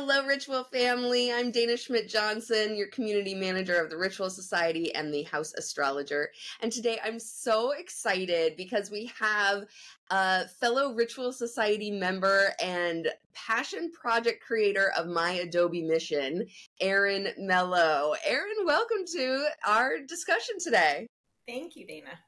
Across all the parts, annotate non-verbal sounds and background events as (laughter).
Hello, Writual family. I'm Dana Schmidt Johnson, your community manager of the Writual Society and the House Astrologer. And today I'm so excited because we have a fellow Writual Society member and passion project creator of My Adobe Mission, Erin Mello. Erin, welcome to our discussion today. Thank you, Dana.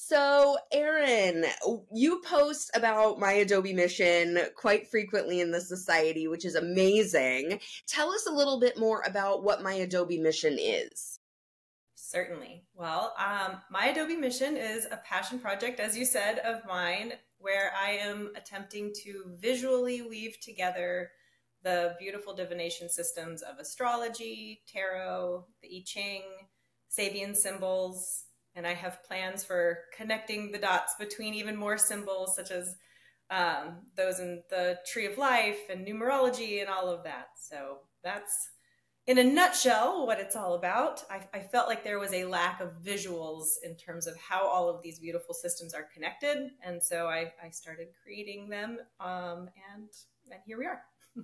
So, Erin, you post about my Adobe mission quite frequently in the society, which is amazing. Tell us a little bit more about what my Adobe mission is. Certainly. Well, um, my Adobe mission is a passion project, as you said, of mine, where I am attempting to visually weave together the beautiful divination systems of astrology, tarot, the I Ching, Sabian symbols, and I have plans for connecting the dots between even more symbols, such as um, those in the Tree of Life and numerology and all of that. So that's in a nutshell what it's all about. I, I, felt like there was a lack of visuals in terms of how all of these beautiful systems are connected, and so I, I started creating them, um, and and here we are. (laughs)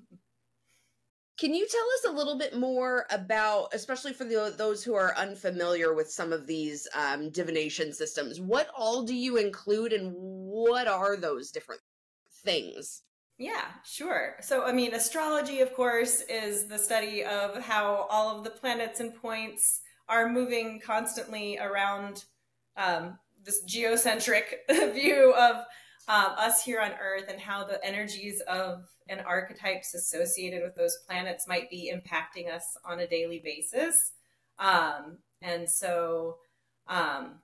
Can you tell us a little bit more about, especially for the, those who are unfamiliar with some of these um, divination systems, what all do you include and what are those different things? Yeah, sure. So, I mean, astrology, of course, is the study of how all of the planets and points are moving constantly around um, this geocentric (laughs) view of um, us here on Earth and how the energies of and archetypes associated with those planets might be impacting us on a daily basis. Um, and so, um,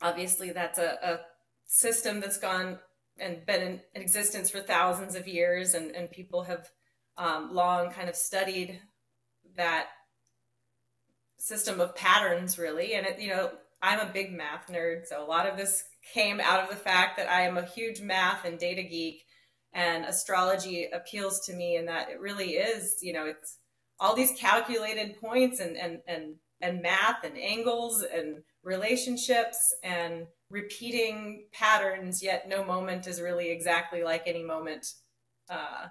obviously, that's a, a, system that's gone and been in existence for thousands of years, and, and people have um, long kind of studied that system of patterns, really. And it, you know, I'm a big math nerd, so a lot of this came out of the fact that I am a huge math and data geek and astrology appeals to me and that it really is, you know, it's all these calculated points and and and and math and angles and relationships and repeating patterns, yet no moment is really exactly like any moment uh,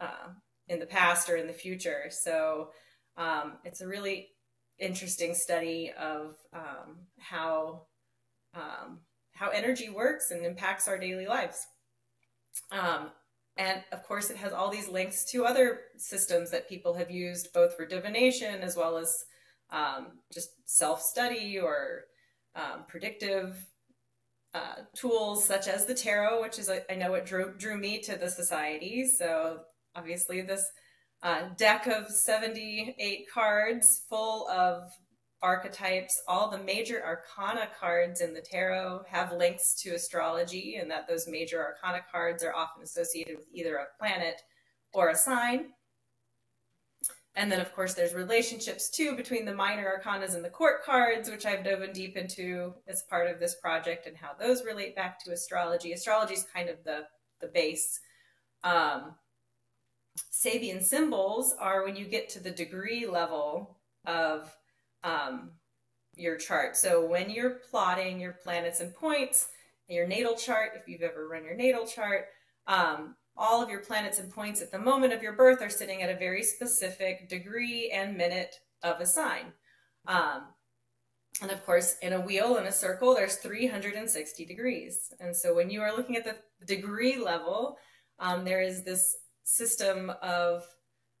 uh, in the past or in the future. So um, it's a really interesting study of um, how um, how energy works and impacts our daily lives. Um, and of course, it has all these links to other systems that people have used both for divination as well as um, just self study or um, predictive uh, tools such as the tarot, which is, I know it drew, drew me to the society. So obviously, this uh, deck of 78 cards full of archetypes, all the major arcana cards in the tarot have links to astrology, and that those major arcana cards are often associated with either a planet or a sign. And then, of course, there's relationships too between the minor arcanas and the court cards, which I've dove deep into as part of this project and how those relate back to astrology. Astrology is kind of the, the base. Um, Sabian symbols are when you get to the degree level of um, your chart. So when you're plotting your planets and points, your natal chart, if you've ever run your natal chart, um, all of your planets and points at the moment of your birth are sitting at a very specific degree and minute of a sign. Um, and of course, in a wheel in a circle, there's 360 degrees. And so when you are looking at the degree level, um, there is this system of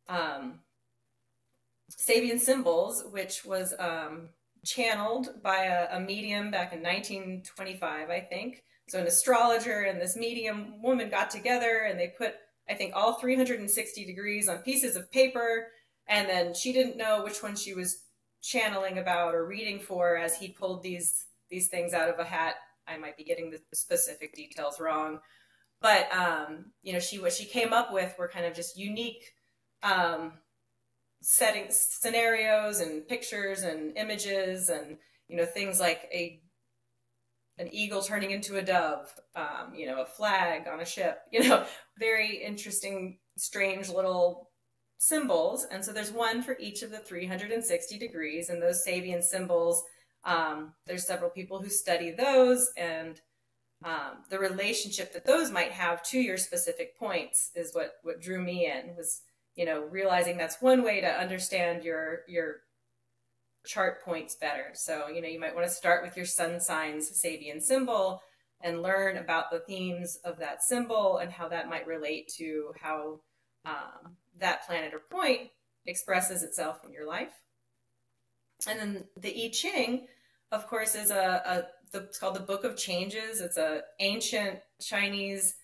um, Sabian symbols, which was um, channeled by a, a, medium back in 1925, I think. So an astrologer and this medium woman got together and they put, I think, all 360 degrees on pieces of paper. And then she didn't know which one she was channeling about or reading for as he pulled these these things out of a hat. I might be getting the specific details wrong, but um, you know, she what she came up with were kind of just unique um, setting scenarios and pictures and images and you know things like a an eagle turning into a dove um, you know a flag on a ship (laughs) you know very interesting strange little symbols. And so there's one for each of the 360 degrees and those sabian symbols um, there's several people who study those and um, the relationship that those might have to your specific points is what what drew me in was you know, realizing that's one way to understand your your chart points better. So, you know, you might want to start with your sun signs Sabian symbol and learn about the themes of that symbol and how that might relate to how um, that planet or point expresses itself in your life. And then the I Ching, of course, is a, a the, it's called the Book of Changes. It's a ancient Chinese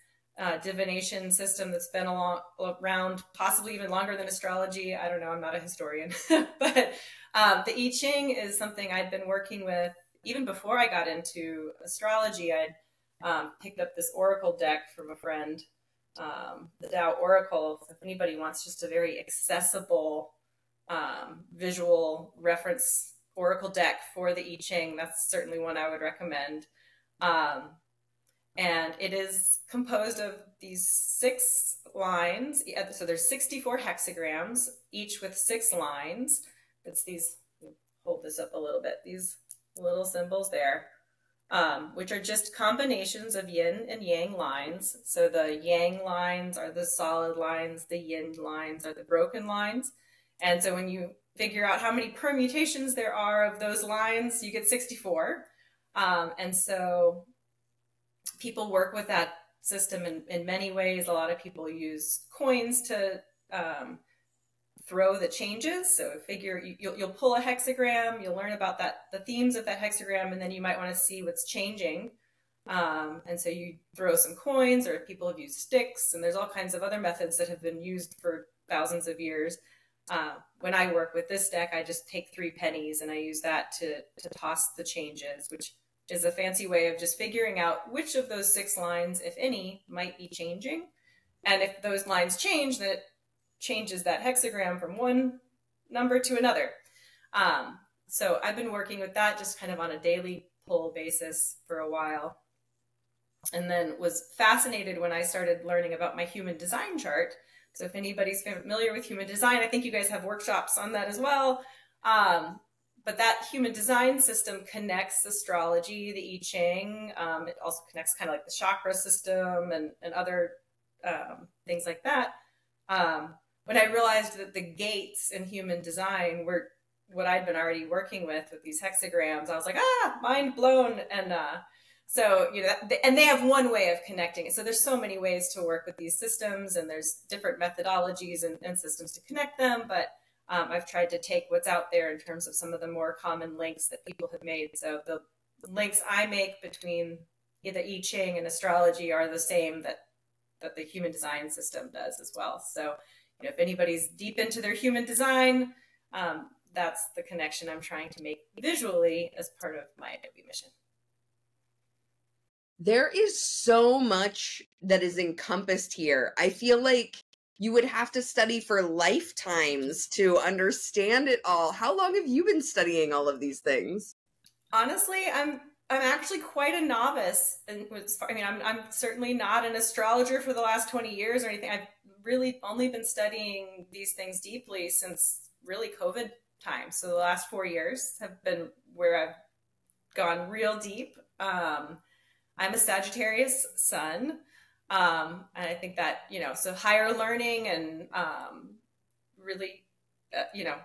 uh, divination system that's been along, around possibly even longer than astrology. I don't know. I'm not a historian, (laughs) but um, the I Ching is something I'd been working with even before I got into astrology. I'd um, picked up this oracle deck from a friend, um, the Tao Oracle. If anybody wants just a very accessible um, visual reference oracle deck for the I Ching, that's certainly one I would recommend. And it is composed of these six lines. So there's 64 hexagrams, each with six lines. It's these, hold this up a little bit, these little symbols there, um, which are just combinations of yin and yang lines. So the yang lines are the solid lines, the yin lines are the broken lines. And so when you figure out how many permutations there are of those lines, you get 64. Um, and so people work with that system in, in many ways. A lot of people use coins to um, throw the changes. So figure you, will you'll pull a hexagram, you'll learn about that the themes of that hexagram, and then you might want to see what's changing. Um, and so you throw some coins, or people have used sticks, and there's all kinds of other methods that have been used for thousands of years. Uh, when I work with this deck, I just take three pennies and I use that to to toss the changes, which is a fancy way of just figuring out which of those six lines, if any, might be changing. And if those lines change, then it changes that hexagram from one number to another. Um, so I've been working with that just kind of on a daily pull basis for a while. And then was fascinated when I started learning about my human design chart. So if anybody's familiar with human design, I think you guys have workshops on that as well. Um, but that human design system connects astrology, the I Ching. Um, it also connects kind of like the chakra system and, and other um, things like that. Um, when I realized that the gates in human design were what I'd been already working with with these hexagrams, I was like, ah, mind blown. And uh, so, you know, and they have one way of connecting it. So there's so many ways to work with these systems, and there's different methodologies and, and systems to connect them. But um, I've tried to take what's out there in terms of some of the more common links that people have made. So the links I make between the I Ching and astrology are the same that that the human design system does as well. So, you know, if anybody's deep into their human design, um, that's the connection I'm trying to make visually as part of my Adobe mission. There is so much that is encompassed here. I feel like you would have to study for lifetimes to understand it all. How long have you been studying all of these things? Honestly, I'm I'm actually quite a novice, and I mean, I'm I'm certainly not an astrologer for the last twenty years or anything. I've really only been studying these things deeply since really COVID time. So the last four years have been where I've gone real deep. Um, I'm a Sagittarius sun. Um, and I think that, you know, so higher learning and um, really, uh, you know,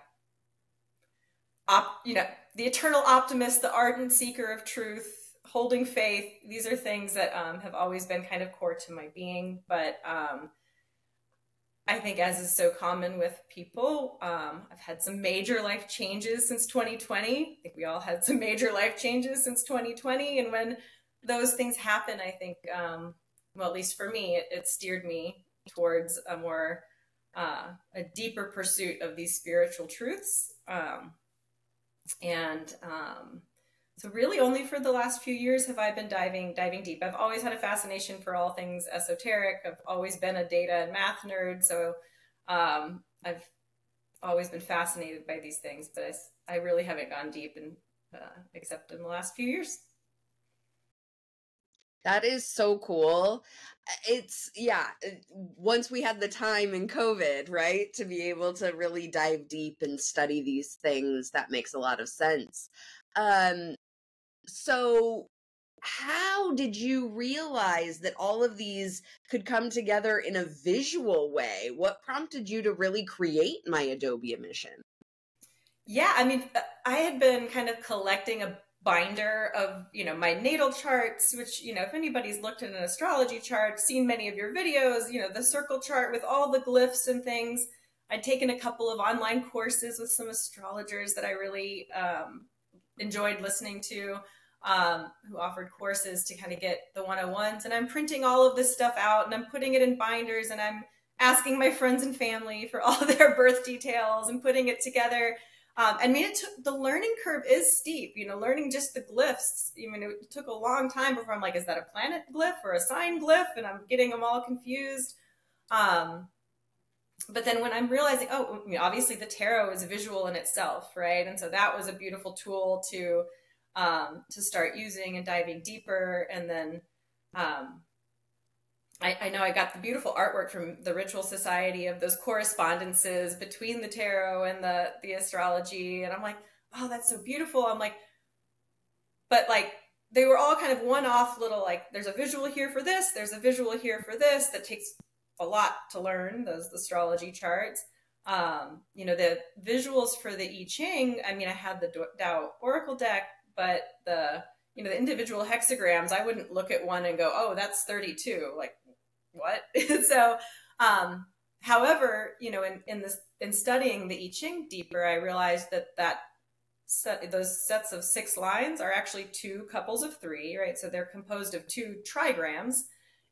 op, you know, the eternal optimist, the ardent seeker of truth, holding faith. These are things that um, have always been kind of core to my being. But um, I think, as is so common with people, um, I've had some major life changes since 2020. I think we all had some major life changes since 2020. And when those things happen, I think um, well, at least for me, it, it steered me towards a more uh, a deeper pursuit of these spiritual truths. Um, and um, so, really, only for the last few years have I been diving diving deep. I've always had a fascination for all things esoteric. I've always been a data and math nerd, so um, I've always been fascinated by these things. But I, I really haven't gone deep, and uh, except in the last few years. That is so cool. It's yeah, once we had the time in COVID, right, to be able to really dive deep and study these things, that makes a lot of sense. Um so how did you realize that all of these could come together in a visual way? What prompted you to really create my Adobe mission? Yeah, I mean, uh, I had been kind of collecting a binder of, you know, my natal charts, which, you know, if anybody's looked at an astrology chart, seen many of your videos, you know, the circle chart with all the glyphs and things. I'd taken a couple of online courses with some astrologers that I really um, enjoyed listening to um, who offered courses to kind of get the 101s. And I'm printing all of this stuff out and I'm putting it in binders and I'm asking my friends and family for all (laughs) their birth details and putting it together. Um, I mean, it took the learning curve is steep. You know, learning just the glyphs. I mean, it took a long time before I'm like, is that a planet glyph or a sign glyph? And I'm getting them all confused. Um, but then when I'm realizing, oh, I mean, obviously the tarot is visual in itself, right? And so that was a beautiful tool to um, to start using and diving deeper. And then um, I, I, know I got the beautiful artwork from the Writual Society of those correspondences between the tarot and the the astrology, and I'm like, oh, that's so beautiful. I'm like, but like they were all kind of one-off little like there's a visual here for this, there's a visual here for this that takes a lot to learn those astrology charts. Um, you know, the visuals for the I Ching, I mean, I had the Tao Oracle deck, but the you know the individual hexagrams i wouldn't look at one and go oh that's 32 like what (laughs) so um however you know in in this in studying the i ching deeper i realized that that set, those sets of six lines are actually two couples of three right so they're composed of two trigrams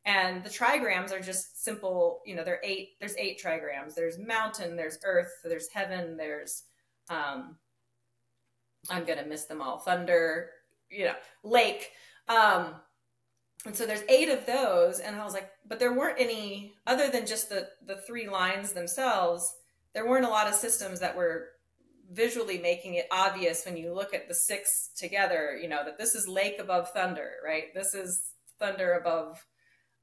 and the trigrams are just simple you know there are eight there's eight trigrams there's mountain there's earth there's heaven there's um I'm gonna miss them all. Thunder, you know, Lake. Um, and so there's eight of those, and I was like, but there weren't any other than just the the three lines themselves. There weren't a lot of systems that were visually making it obvious when you look at the six together. You know that this is lake above thunder, right? This is thunder above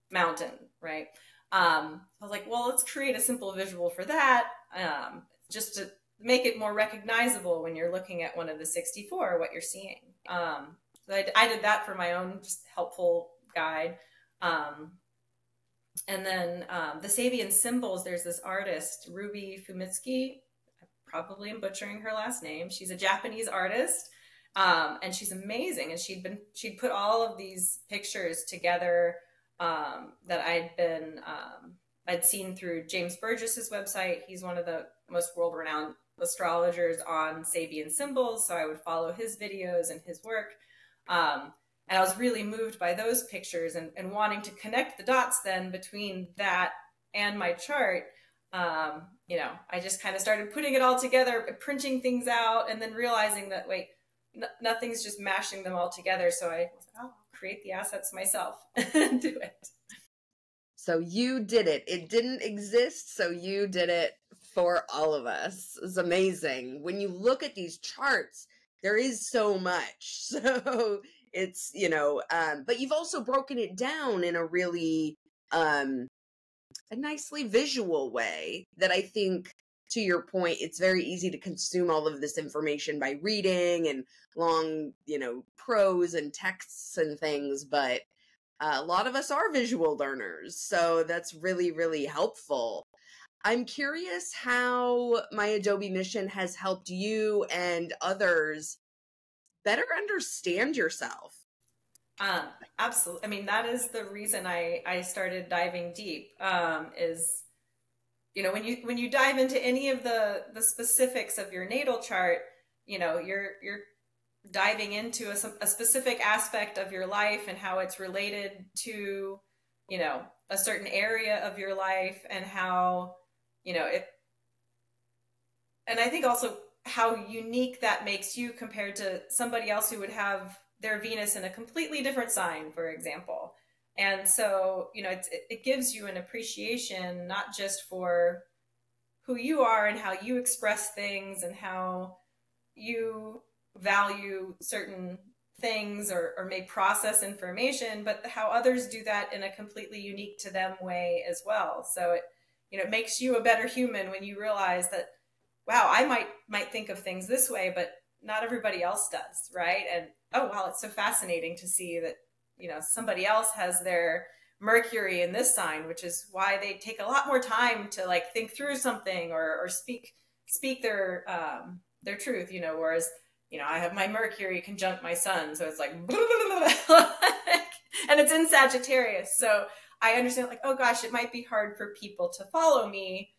mountain, right? Um, I was like, well, let's create a simple visual for that, um, just to make it more recognizable when you're looking at one of the 64 what you're seeing um, so I, I, did that for my own just helpful guide um, and then um, the Sabian symbols there's this artist ruby fumitsky I probably am butchering her last name she's a japanese artist um, and she's amazing and she'd been she'd put all of these pictures together um, that i'd been um, I'd seen through James Burgess's website. He's one of the most world renowned astrologers on Sabian symbols, so I would follow his videos and his work. Um, and I was really moved by those pictures and, and wanting to connect the dots then between that and my chart. Um, you know, I just kind of started putting it all together, printing things out, and then realizing that, wait, nothing's just mashing them all together. So I like, oh, I'll create the assets myself (laughs) and do it. So you did it. It didn't exist, so you did it for all of us. It's amazing. When you look at these charts, there is so much. (laughs) So it's, you know, um, but you've also broken it down in a really um a nicely visual way that I think to your point, it's very easy to consume all of this information by reading and long, you know, prose and texts and things, but uh, a lot of us are visual learners. So that's really, really helpful. I'm curious how my Adobe mission has helped you and others better understand yourself. Um, absolutely. I mean, that is the reason I, I started diving deep. Um, is you know when you when you dive into any of the the specifics of your natal chart, you know you're you're diving into a, a specific aspect of your life and how it's related to you know a certain area of your life and how you know it and i think also how unique that makes you compared to somebody else who would have their venus in a completely different sign for example. And so you know it, it gives you an appreciation not just for who you are and how you express things and how you value certain things or, or may process information but how others do that in a completely unique to them way as well. So it you know, it makes you a better human when you realize that, wow, I might might think of things this way, but not everybody else does, right? And oh wow, it's so fascinating to see that you know somebody else has their Mercury in this sign, which is why they take a lot more time to like think through something or or speak speak their um, their truth. You know, whereas you know I have my Mercury conjunct my Sun, so it's like, (laughs) and it's in Sagittarius, so I understand like oh gosh, it might be hard for people to follow me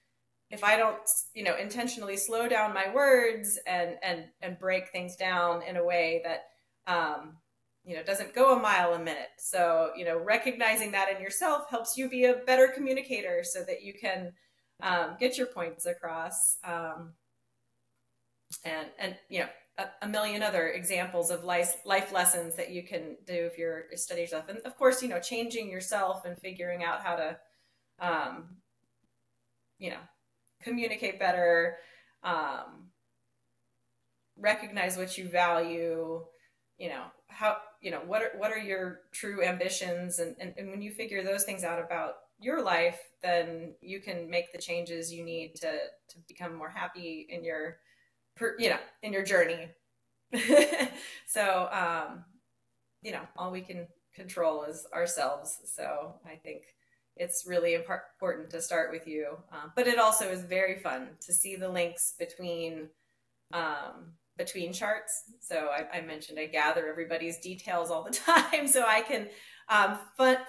if I don't, you know, intentionally slow down my words and and and break things down in a way that um, you know doesn't go a mile a minute. So you know, recognizing that in yourself helps you be a better communicator, so that you can um, get your points across. Um, and and you know, a, a, million other examples of life life lessons that you can do if you're studying stuff. And of course, you know, changing yourself and figuring out how to, um, you know communicate better, um, recognize what you value, you know, how, you know, what are, what are your true ambitions? And, and, and when you figure those things out about your life, then you can make the changes you need to, to become more happy in your, you know, in your journey. (laughs) so, um, you know, all we can control is ourselves. So I think it's really important to start with you. Um, but it also is very fun to see the links between um, between charts. So I, I, mentioned I gather everybody's details all the (laughs) time, so I can um,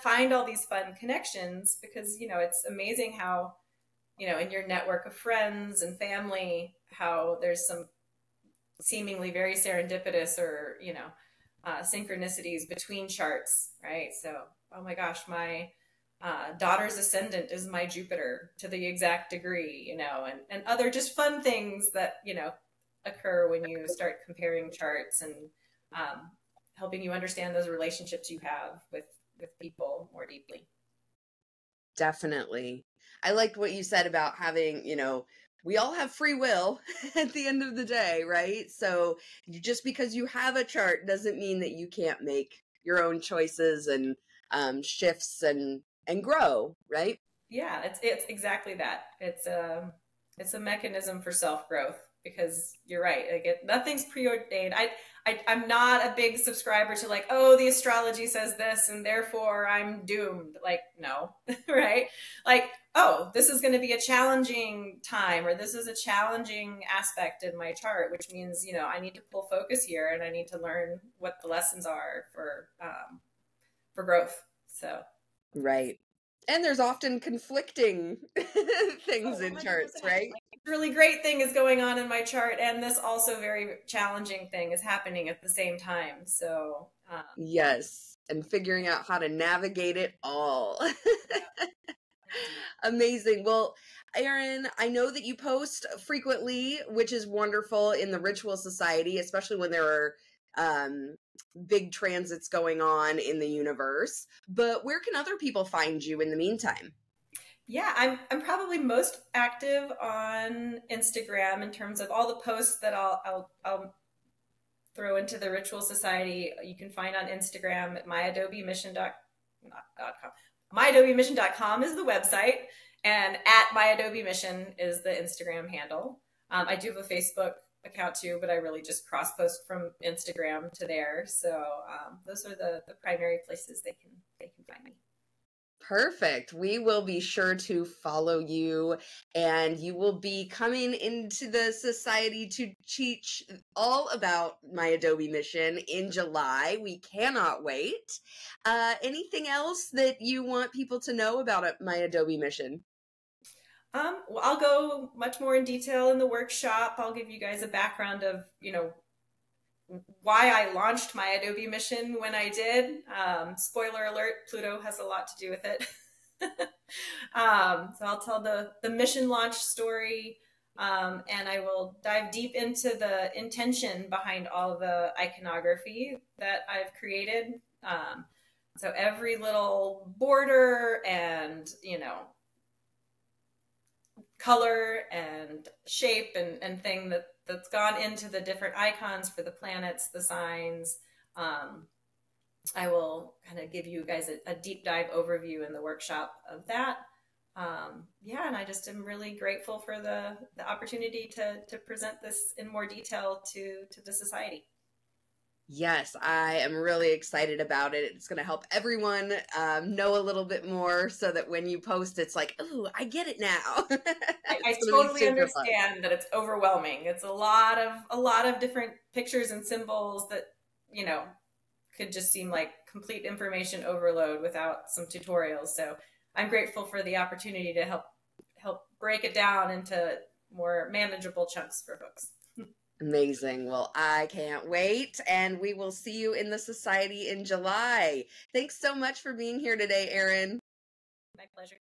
find all these fun connections because you know it's amazing how you know in your network of friends and family how there's some seemingly very serendipitous or you know uh, synchronicities between charts, right? So oh my gosh, my uh, daughter's ascendant is my Jupiter to the exact degree, you know, and, and other just fun things that, you know, occur when you start comparing charts and um, helping you understand those relationships you have with, with people more deeply. Definitely. I liked what you said about having, you know, we all have free will (laughs) at the end of the day, right? So just because you have a chart doesn't mean that you can't make your own choices and um, shifts and and grow, right? Yeah, it's it's exactly that. It's a um, it's a mechanism for self growth because you're right. Like it, nothing's preordained. I, I I'm not a big subscriber to like, oh, the astrology says this and therefore I'm doomed. Like, no, (laughs) right? Like, oh, this is going to be a challenging time or this is a challenging aspect in my chart, which means you know I need to pull focus here and I need to learn what the lessons are for um, for growth. So Right. And there's often conflicting (laughs) things oh, in charts, right? really great thing is going on in my chart, and this also very challenging thing is happening at the same time. So, um, yes, and figuring out how to navigate it all. (laughs) Amazing. Well, Erin, I know that you post frequently, which is wonderful in the Writual Society, especially when there are um, big transits going on in the universe. But where can other people find you in the meantime? Yeah, I'm I'm probably most active on Instagram in terms of all the posts that I'll I'll, I'll throw into the Writual Society. You can find on Instagram at myadobemission.com. MyAdobeMission.com is the website, and at MyAdobeMission is the Instagram handle. Um, I do have a Facebook account too, but I really just cross post from Instagram to there. So um, those are the, the primary places they can they can find me. Perfect. We will be sure to follow you, and you will be coming into the society to teach all about my Adobe mission in July. We cannot wait. Uh, anything else that you want people to know about my Adobe mission? Um, well, I'll go much more in detail in the workshop. I'll give you guys a background of, you know, why I launched my Adobe mission when I did. Um, spoiler alert, Pluto has a lot to do with it. (laughs) um, so I'll tell the, the mission launch story, um, and I will dive deep into the intention behind all the iconography that I've created. Um, so every little border and, you know, color and shape and, and thing that, that's gone into the different icons for the planets, the signs. Um, I will kind of give you guys a, a, deep dive overview in the workshop of that. Um, yeah, and I just am really grateful for the, the opportunity to, to present this in more detail to, to the society. Yes, I am really excited about it. It's going to help everyone um, know a little bit more so that when you post, it's like, oh, I get it now. (laughs) I, totally understand fun. that it's overwhelming. It's a lot of a lot of different pictures and symbols that you know could just seem like complete information overload without some tutorials. So I'm grateful for the opportunity to help help break it down into more manageable chunks for folks. Amazing. Well, I can't wait. And we will see you in the society in July. Thanks so much for being here today, Erin. My pleasure.